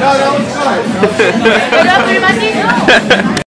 No, that was good.